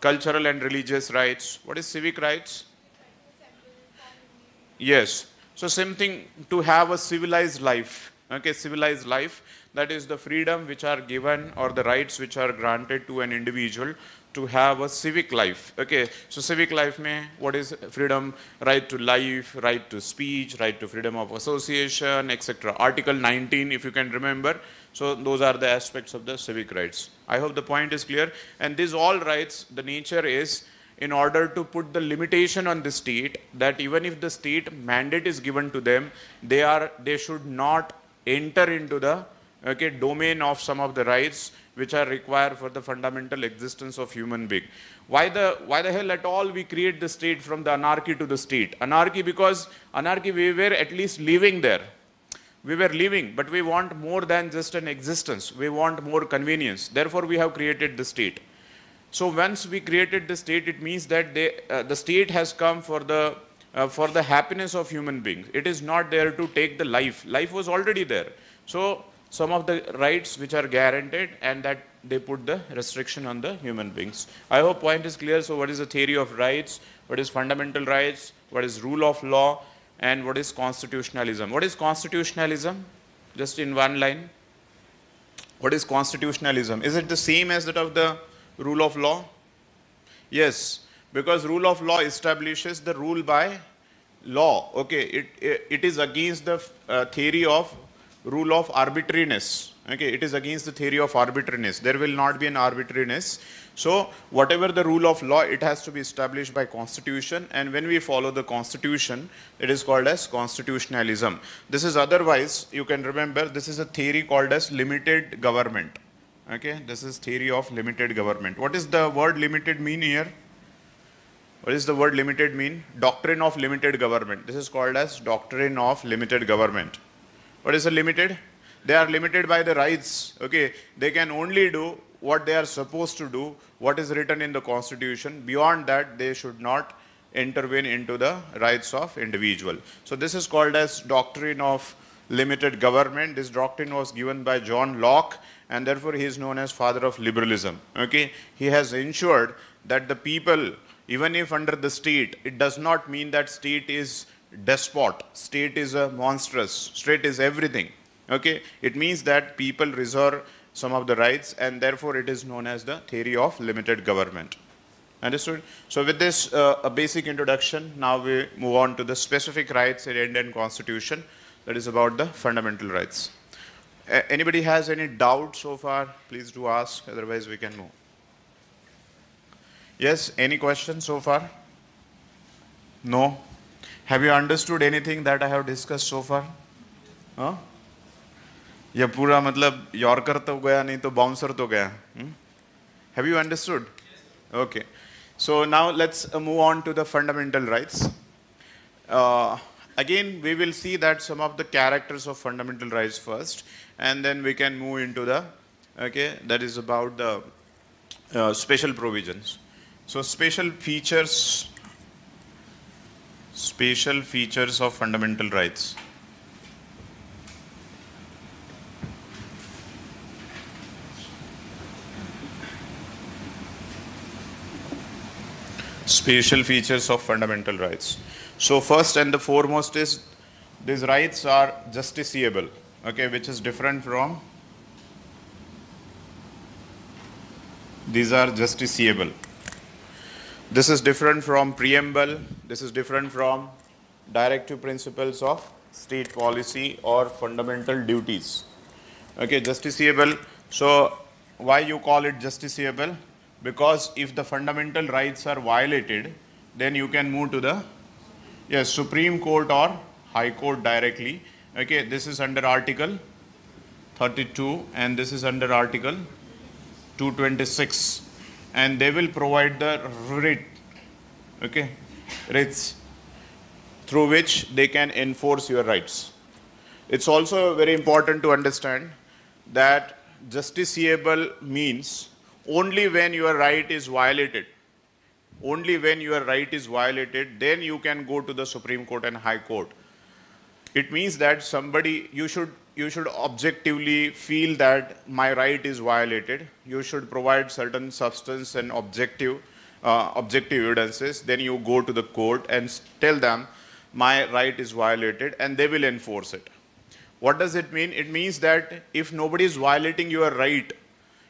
Cultural and religious rights. What is civic rights? Yes. So same thing to have a civilized life. Okay, civilized life. That is the freedom which are given or the rights which are granted to an individual to have a civic life. Okay, so civic life may what is freedom? Right to life, right to speech, right to freedom of association, etc. Article 19, if you can remember. So those are the aspects of the civic rights. I hope the point is clear. And these all rights, the nature is in order to put the limitation on the state that even if the state mandate is given to them, they are they should not enter into the okay domain of some of the rights which are required for the fundamental existence of human being. Why the, why the hell at all we create the state from the anarchy to the state? Anarchy because anarchy we were at least living there. We were living, but we want more than just an existence. We want more convenience. Therefore, we have created the state. So once we created the state, it means that they, uh, the state has come for the, uh, for the happiness of human beings. It is not there to take the life. Life was already there. So some of the rights which are guaranteed and that they put the restriction on the human beings. I hope point is clear. So what is the theory of rights? What is fundamental rights? What is rule of law? And what is constitutionalism? What is constitutionalism? Just in one line. What is constitutionalism? Is it the same as that of the rule of law? Yes, because rule of law establishes the rule by law. Okay, it, it, it is against the uh, theory of rule of arbitrariness. Okay, it is against the theory of arbitrariness. There will not be an arbitrariness. So, whatever the rule of law, it has to be established by constitution. And when we follow the constitution, it is called as constitutionalism. This is otherwise, you can remember, this is a theory called as limited government. Okay, this is theory of limited government. What is the word limited mean here? What is the word limited mean? Doctrine of limited government. This is called as doctrine of limited government. What is a limited? They are limited by the rights. Okay, they can only do what they are supposed to do, what is written in the constitution. Beyond that, they should not intervene into the rights of individual. So this is called as doctrine of limited government. This doctrine was given by John Locke and therefore he is known as father of liberalism. Okay, he has ensured that the people, even if under the state, it does not mean that state is despot. State is a monstrous. State is everything. Okay, it means that people reserve some of the rights, and therefore it is known as the theory of limited government. Understood? So with this uh, a basic introduction, now we move on to the specific rights in Indian Constitution. That is about the fundamental rights. A anybody has any doubt so far? Please do ask. Otherwise, we can move. Yes. Any questions so far? No. Have you understood anything that I have discussed so far? Huh? या पूरा मतलब yorker तो गया नहीं तो bouncer तो गया have you understood okay so now let's uh, move on to the fundamental rights uh, again we will see that some of the characters of fundamental rights first and then we can move into the okay that is about the uh, special provisions so special features special features of fundamental rights special features of fundamental rights. So first and the foremost is these rights are justiciable, okay, which is different from these are justiciable. This is different from preamble, this is different from directive principles of state policy or fundamental duties. Okay, justiciable. So why you call it justiciable? because if the fundamental rights are violated, then you can move to the yes Supreme Court or High Court directly. Okay, this is under Article 32 and this is under Article 226 and they will provide the writ, okay, writs through which they can enforce your rights. It's also very important to understand that justiciable means only when your right is violated only when your right is violated then you can go to the supreme court and high court it means that somebody you should you should objectively feel that my right is violated. You should provide certain substance and objective, uh, objective evidences. Then you go to the court and tell them my right is violated, and they will enforce it. What does it mean? It means that if nobody is violating your right,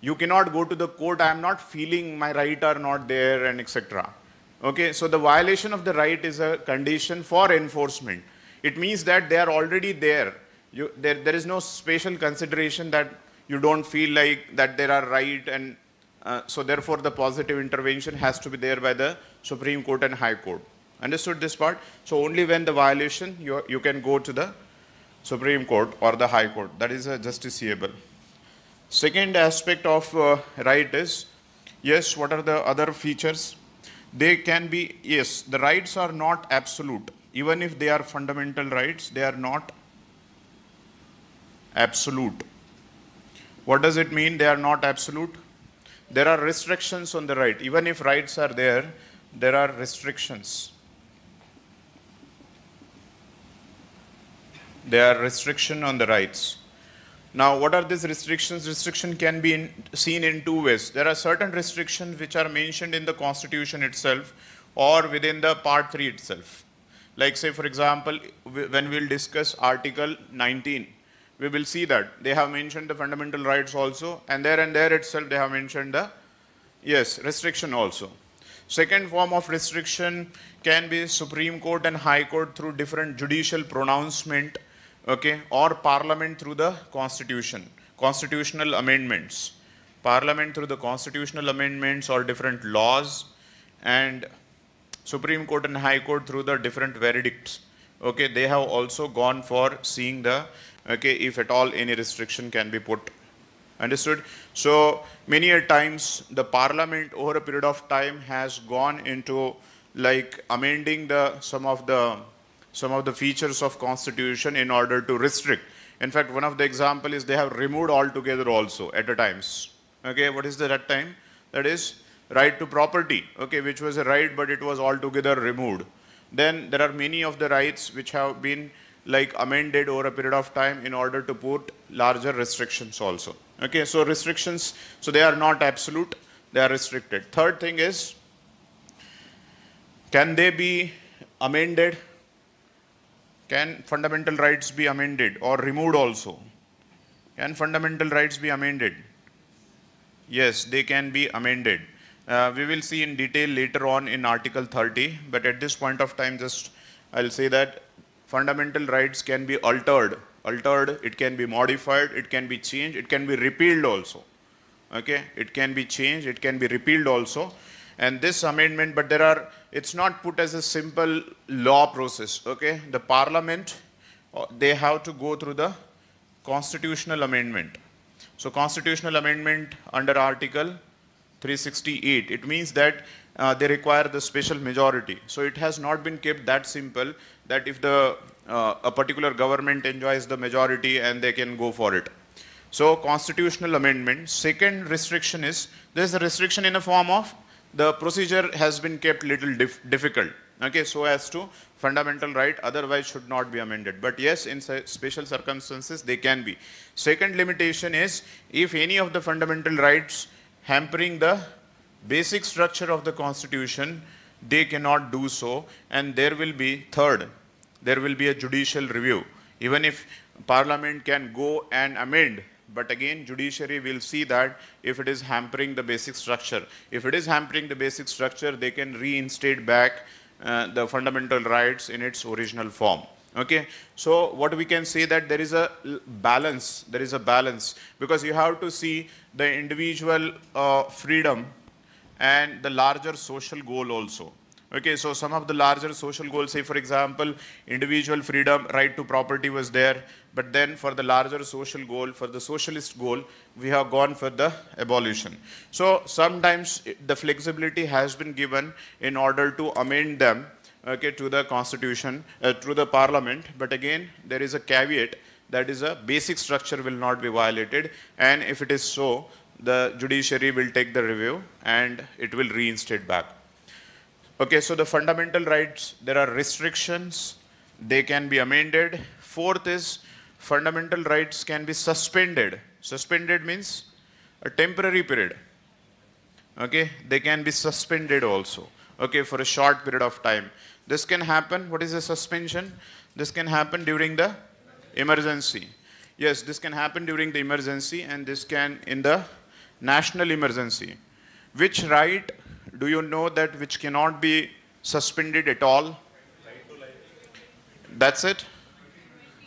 you cannot go to the court. I am not feeling my right are not there, and etc. Okay, so the violation of the right is a condition for enforcement. It means that they are already there. You, there, there is no special consideration that you don't feel like that there are right and uh, so therefore the positive intervention has to be there by the Supreme Court and High Court. Understood this part? So only when the violation you, you can go to the Supreme Court or the High Court. That is a justiciable. Second aspect of uh, right is, yes, what are the other features? They can be, yes, the rights are not absolute. Even if they are fundamental rights, they are not absolute. What does it mean they are not absolute? There are restrictions on the right. Even if rights are there, there are restrictions. There are restriction on the rights. Now, what are these restrictions? Restriction can be in, seen in two ways. There are certain restrictions which are mentioned in the Constitution itself or within the Part 3 itself. Like, say, for example, when we'll discuss Article 19, we will see that they have mentioned the fundamental rights also, and there and there itself they have mentioned the, yes, restriction also. Second form of restriction can be Supreme Court and High Court through different judicial pronouncement, okay, or Parliament through the Constitution, constitutional amendments. Parliament through the constitutional amendments or different laws, and Supreme Court and High Court through the different verdicts. Okay, they have also gone for seeing the okay if at all any restriction can be put. Understood? So many a times the Parliament over a period of time has gone into like amending the some of the some of the features of Constitution in order to restrict. In fact, one of the example is they have removed altogether also at a times. Okay, what is the that time? That is right to property. Okay, which was a right, but it was altogether removed. Then there are many of the rights which have been like amended over a period of time in order to put larger restrictions also. Okay, so restrictions, so they are not absolute, they are restricted. Third thing is, can they be amended? Can fundamental rights be amended or removed also? Can fundamental rights be amended? Yes, they can be amended. Uh, we will see in detail later on in Article 30, but at this point of time, just I'll say that fundamental rights can be altered. Altered, it can be modified, it can be changed, it can be repealed also. Okay, it can be changed, it can be repealed also. And this amendment, but there are, it's not put as a simple law process. Okay, the parliament, uh, they have to go through the constitutional amendment. So constitutional amendment under Article 368, it means that uh, they require the special majority. So it has not been kept that simple that if the uh, a particular government enjoys the majority and they can go for it. So constitutional amendment. Second restriction is there is a restriction in the form of the procedure has been kept little dif- difficult. Okay, so as to fundamental right, otherwise should not be amended. But yes, in special circumstances they can be. Second limitation is if any of the fundamental rights hampering the basic structure of the constitution, they cannot do so, and there will be third, there will be a judicial review. Even if parliament can go and amend, but again, judiciary will see that if it is hampering the basic structure. If it is hampering the basic structure, they can reinstate back uh, the fundamental rights in its original form. Okay, so what we can say that there is a balance, there is a balance. Because you have to see the individual uh, freedom and the larger social goal also. Okay, so some of the larger social goals, say for example, individual freedom, right to property was there, but then for the larger social goal, for the socialist goal, we have gone for the abolition. So sometimes the flexibility has been given in order to amend them, okay, to the constitution, uh, the parliament, but again, there is a caveat that is a basic structure will not be violated, and if it is so, the judiciary will take the review and it will reinstate back. Okay, so the fundamental rights, there are restrictions, they can be amended. Fourth is fundamental rights can be suspended. Suspended means a temporary period. Okay, they can be suspended also. Okay, for a short period of time. This can happen. What is a suspension? This can happen during the emergency. Yes, this can happen during the emergency, and this can in the national emergency. Which right do you know that which cannot be suspended at all? That's it.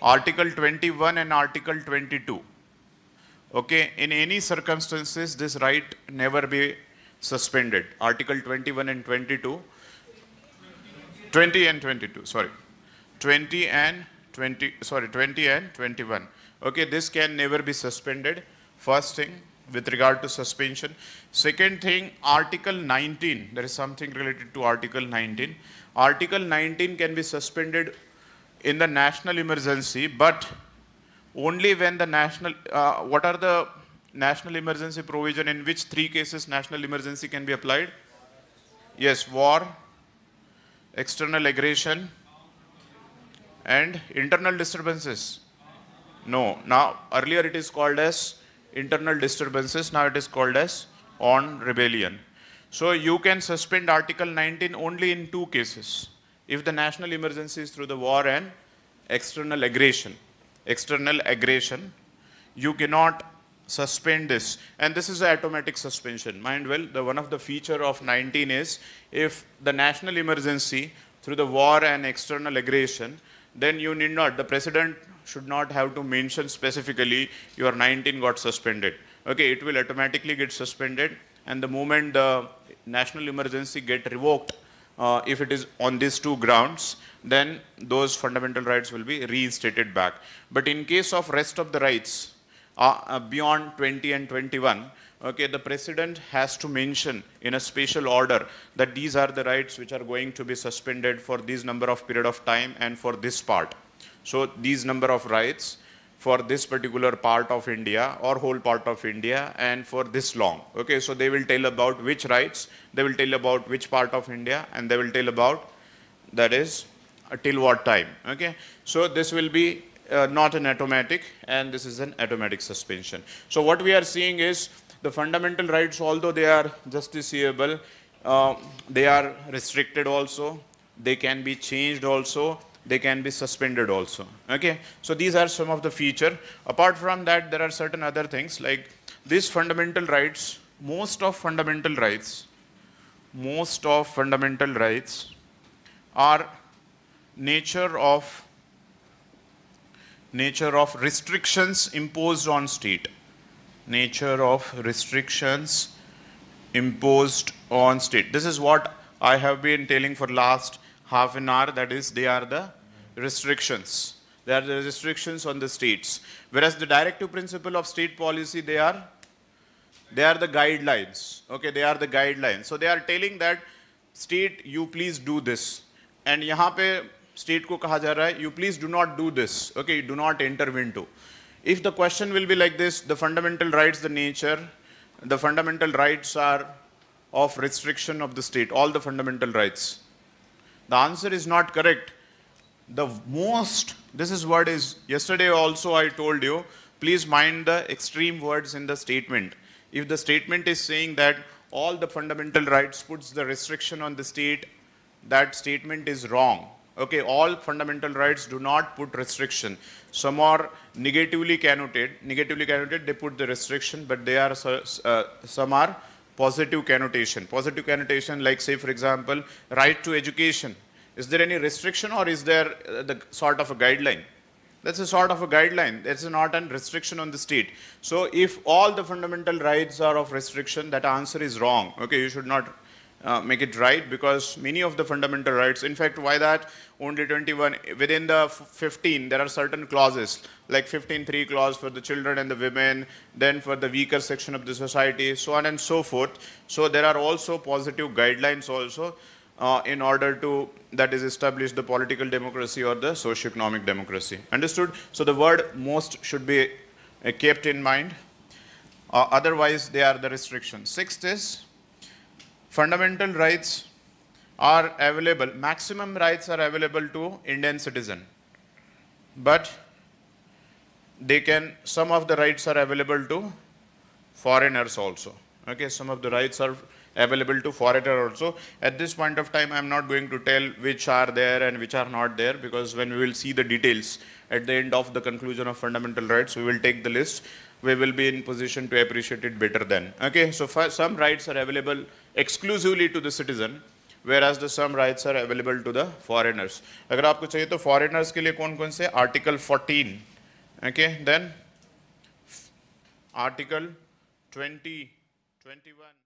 Article 21 and Article 22. Okay, in any circumstances, this right never be suspended. Article 21 and 22. 20 and 22, sorry. 20 and 20, sorry, 20 and 21. Okay, this can never be suspended. First thing, with regard to suspension. Second thing, Article 19. There is something related to Article 19. Article 19 can be suspended in the national emergency, but only when the national, uh, what are the national emergency provision in which three cases national emergency can be applied? Yes, war, external aggression, and internal disturbances. No, now earlier it is called as internal disturbances, now it is called as armed rebellion. So you can suspend Article 19 only in two cases. If the national emergency is through the war and external aggression. External aggression, you cannot suspend this. And this is automatic suspension. Mind well, the one of the feature of 19 is if the national emergency through the war and external aggression, then you need not, the president should not have to mention specifically your 19 got suspended. Okay, it will automatically get suspended and the moment the national emergency get revoked, uh, if it is on these two grounds, then those fundamental rights will be reinstated back. But in case of rest of the rights, uh, uh, beyond 20 and 21, okay, the president has to mention in a special order that these are the rights which are going to be suspended for this number of period of time and for this part. So these number of rights for this particular part of India or whole part of India and for this long. Okay, so they will tell about which rights, they will tell about which part of India and they will tell about that is uh, till what time. Okay, so this will be uh, not an automatic and this is an automatic suspension. So what we are seeing is the fundamental rights although they are justiciable, uh, they are restricted also, they can be changed also, they can be suspended also. Okay, so these are some of the feature. Apart from that there are certain other things like these fundamental rights, most of fundamental rights, most of fundamental rights are nature of nature of restrictions imposed on state. Nature of restrictions imposed on state. This is what i have been telling for last half an hour that is they are the restrictions. They are the restrictions on the states. Whereas the directive principle of state policy they are they are the guidelines. Okay they are the guidelines. So they are telling that state you please do this. And yahan pe state को कहा जा रहा है you please do not do this okay do not intervene to if the question will be like this the fundamental rights the nature the fundamental rights are of restriction of the state all the fundamental rights the answer is not correct the most this is what is yesterday also i told you please mind the extreme words in the statement if the statement is saying that all the fundamental rights puts the restriction on the state that statement is wrong Okay, all fundamental rights do not put restriction. Some are negatively connoted. Negatively connoted, they put the restriction, but they are uh, some are positive connotation. Positive connotation, like say for example, right to education. Is there any restriction or is there uh, the sort of a guideline? That's a sort of a guideline. That's not a restriction on the state. So if all the fundamental rights are of restriction, that answer is wrong. Okay, you should not uh, make it right because many of the fundamental rights, in fact, why that only 21, within the 15, there are certain clauses, like 15.3 clause for the children and the women, then for the weaker section of the society, so on and so forth. So there are also positive guidelines also uh, in order to, that is establish the political democracy or the socio-economic democracy. Understood? So the word most should be uh, kept in mind. Uh, otherwise, they are the restrictions. Sixth is fundamental rights are available, maximum rights are available to Indian citizen. But they can, some of the rights are available to foreigners also. Okay, some of the rights are available to foreigner also. At this point of time, I'm not going to tell which are there and which are not there because when we will see the details at the end of the conclusion of fundamental rights, we will take the list. We will be in position to appreciate it better then. Okay, so some rights are available exclusively to the citizen whereas the some rights are available to the foreigners. If you want, to foreigners ke liye kon kon se article 14 okay then article 20 21